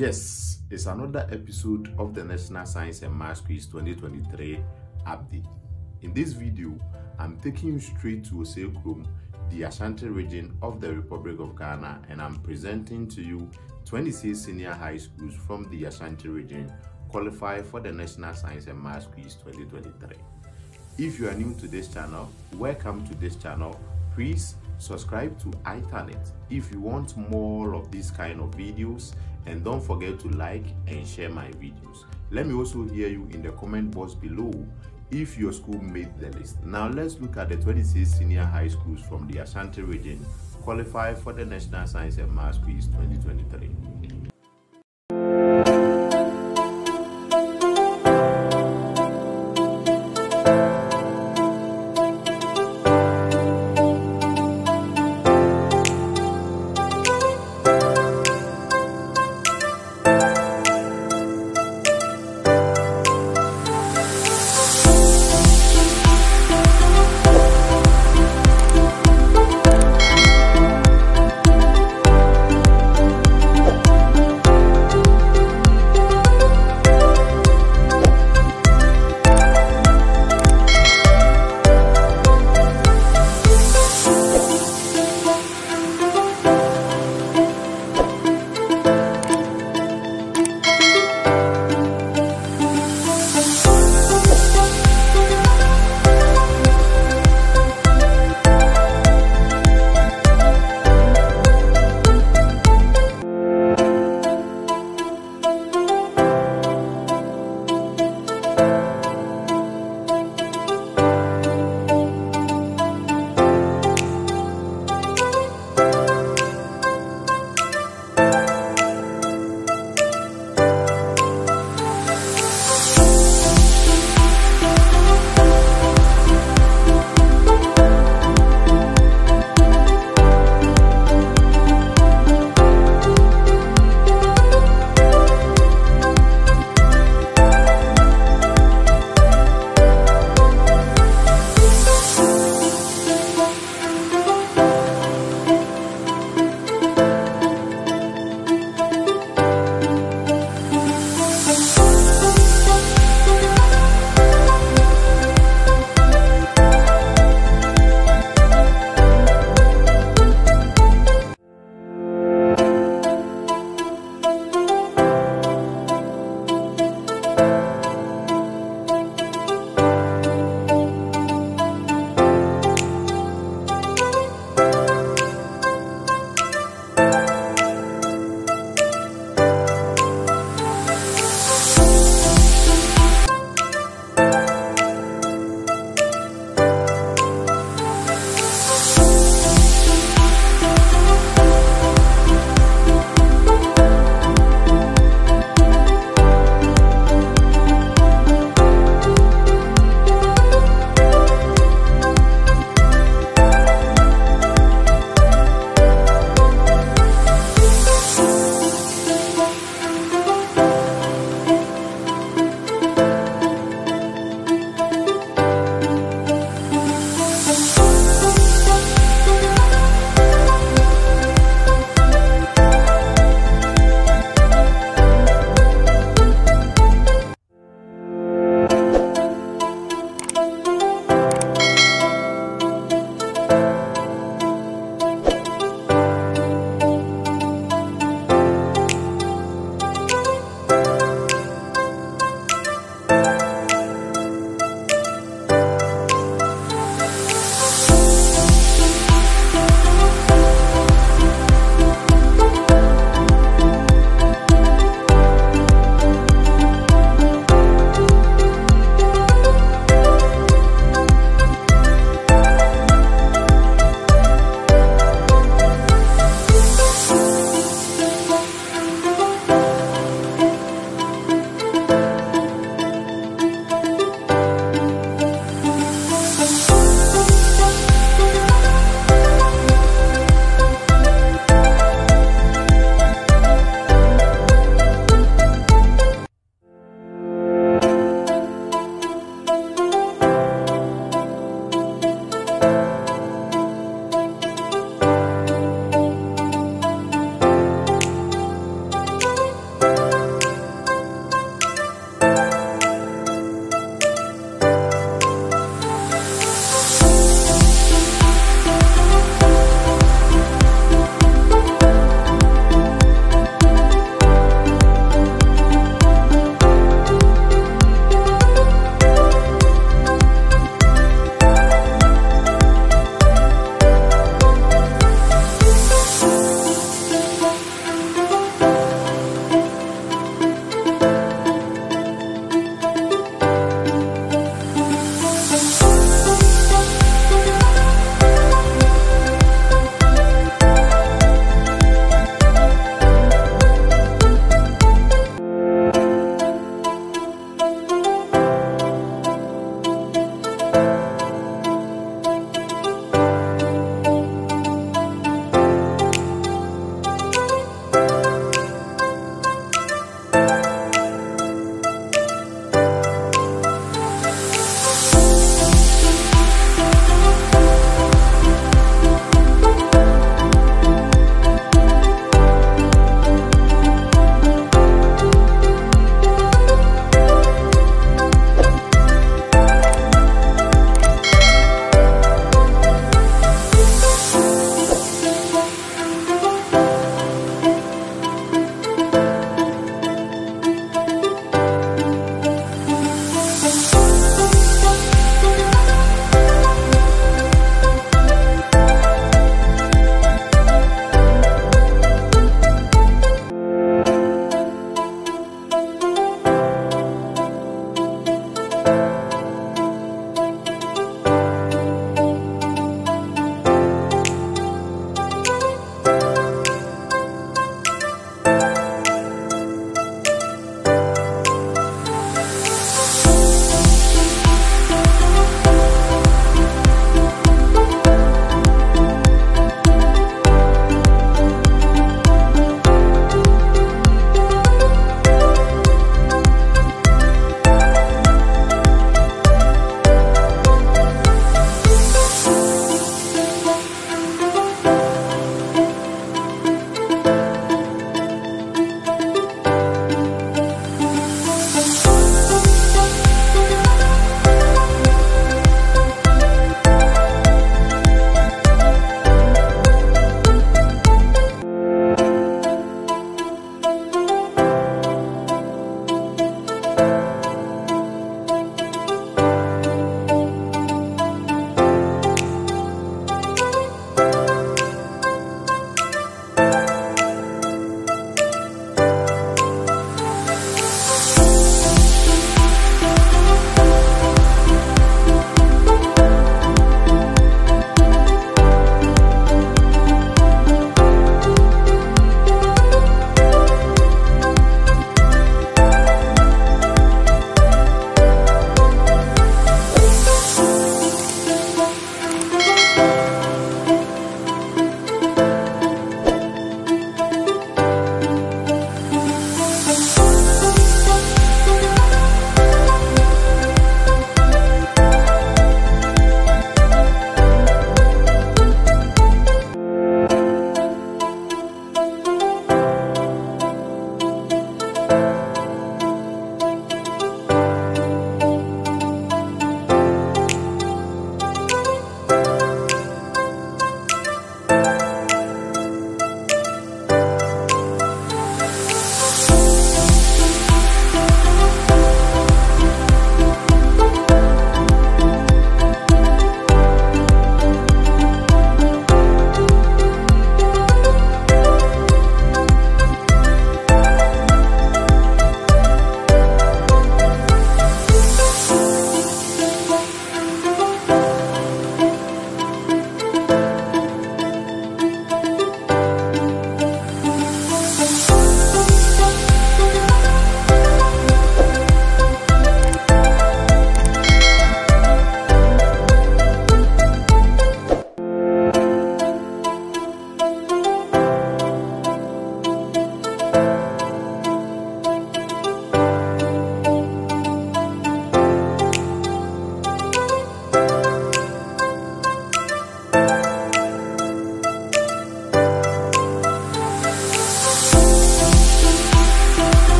Yes, it's another episode of the National Science and Maths Quiz 2023 update. In this video, I'm taking you straight to Osei the Ashanti region of the Republic of Ghana, and I'm presenting to you 26 senior high schools from the Ashanti region qualify for the National Science and Maths Quiz 2023. If you are new to this channel, welcome to this channel. Please subscribe to iTanet if you want more of these kind of videos and don't forget to like and share my videos. Let me also hear you in the comment box below if your school made the list. Now let's look at the 26 senior high schools from the Ashanti region qualify for the National Science and Maths Quiz 2023.